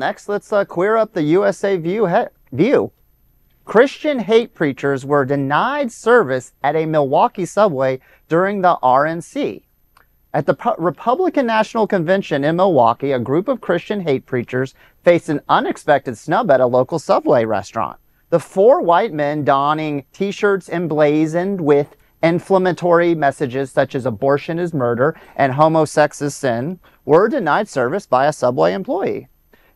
Next, let's uh, queer up the USA View. View. Christian hate preachers were denied service at a Milwaukee subway during the RNC. At the Pu- Republican National Convention in Milwaukee, a group of Christian hate preachers faced an unexpected snub at a local subway restaurant. The four white men donning t-shirts emblazoned with inflammatory messages such as abortion is murder and homosex is sin were denied service by a subway employee.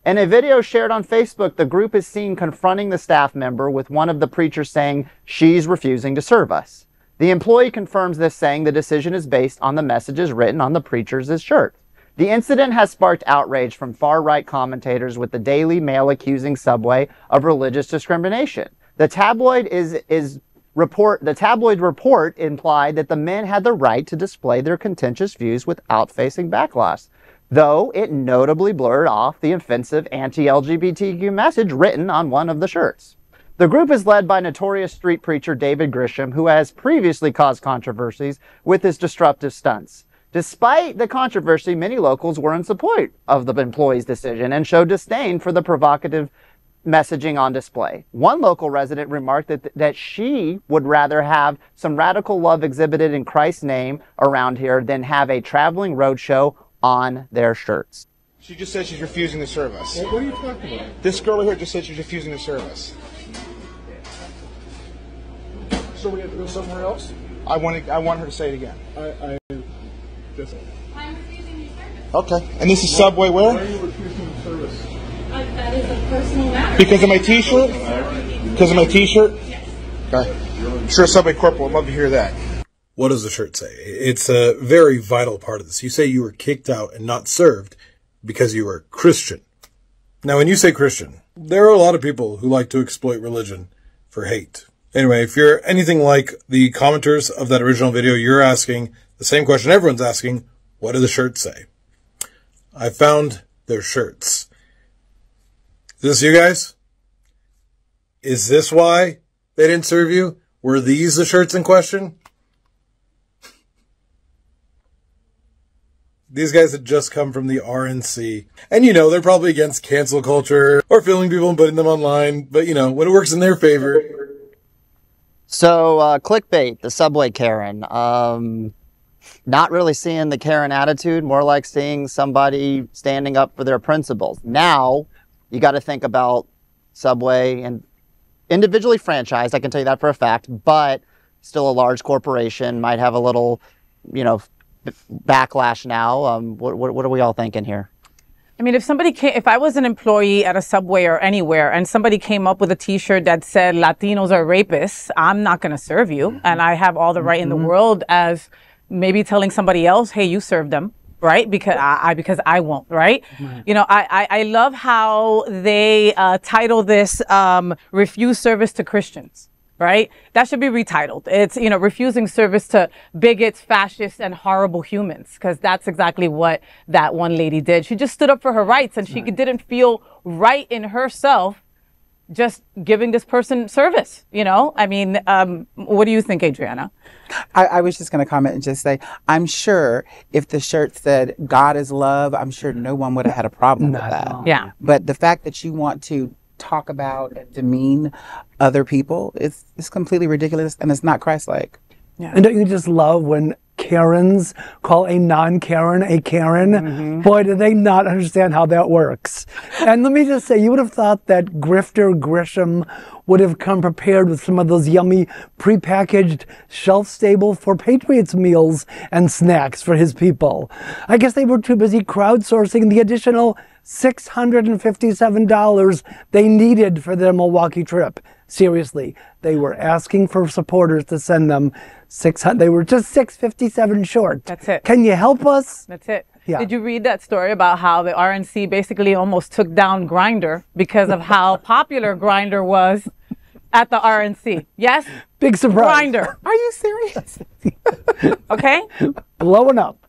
In a video shared on Facebook, the group is seen confronting the staff member with one of the preachers saying, she's refusing to serve us. The employee confirms this saying the decision is based on the messages written on the preacher's shirt. The incident has sparked outrage from far-right commentators with the Daily Mail accusing Subway of religious discrimination. The tabloid is, is report, the tabloid report implied that the men had the right to display their contentious views without facing backlash though it notably blurred off the offensive anti-LGBTQ message written on one of the shirts. The group is led by notorious street preacher David Grisham, who has previously caused controversies with his disruptive stunts. Despite the controversy, many locals were in support of the employee's decision and showed disdain for the provocative messaging on display. One local resident remarked that, that she would rather have some radical love exhibited in Christ's name around here than have a traveling roadshow on their shirts. She just said she's refusing to serve us. What, what are you talking about? This girl here just said she's refusing to serve us. So we have to go somewhere else? I want to, I want her to say it again. I, I just. I'm refusing your service. Okay. And this is Subway where? Why are where? you refusing service? Uh, that is a personal matter. Because of my T-shirt? Because of my T-shirt? Yes. Okay. I'm sure Subway Corporal would love to hear that. What does the shirt say? It's a very vital part of this. You say you were kicked out and not served because you were Christian. Now, when you say Christian, there are a lot of people who like to exploit religion for hate. Anyway, if you're anything like the commenters of that original video, you're asking the same question everyone's asking. What do the shirts say? I found their shirts. Is this you guys? Is this why they didn't serve you? Were these the shirts in question? These guys had just come from the RNC. And you know, they're probably against cancel culture or filming people and putting them online. But you know, when it works in their favor. So, uh, clickbait, the subway Karen. Um, not really seeing the Karen attitude, more like seeing somebody standing up for their principles. Now, you got to think about Subway and individually franchised, I can tell you that for a fact, but still a large corporation, might have a little, you know, backlash now. Um, what, what, what are we all thinking here? I mean, if somebody came, if I was an employee at a subway or anywhere and somebody came up with a t-shirt that said Latinos are rapists, I'm not going to serve you. Mm-hmm. And I have all the right in the world as maybe telling somebody else, hey, you serve them. Right, because I, I because I won't. Right, you know, I, I I love how they uh, title this um, "Refuse Service to Christians." Right? That should be retitled. It's, you know, refusing service to bigots, fascists, and horrible humans, because that's exactly what that one lady did. She just stood up for her rights and she didn't feel right in herself just giving this person service, you know? I mean, um, what do you think, Adriana? I, I was just going to comment and just say, I'm sure if the shirt said God is love, I'm sure no one would have had a problem with that. Yeah. But the fact that you want to talk about and demean other people is is completely ridiculous and it's not Christ-like. Yeah. And don't you just love when Karens call a non-Karen a Karen? Mm-hmm. Boy, do they not understand how that works. And let me just say, you would have thought that Grifter Grisham would have come prepared with some of those yummy prepackaged shelf-stable for Patriots meals and snacks for his people. I guess they were too busy crowdsourcing the additional $657 they needed for their Milwaukee trip. Seriously, they were asking for supporters to send them 600 they were just 657 short. That's it. Can you help us? That's it. Yeah. Did you read that story about how the RNC basically almost took down Grindr because of how popular Grindr was at the RNC? Yes? Big surprise. Grindr. Are you serious? Okay? Blowing up.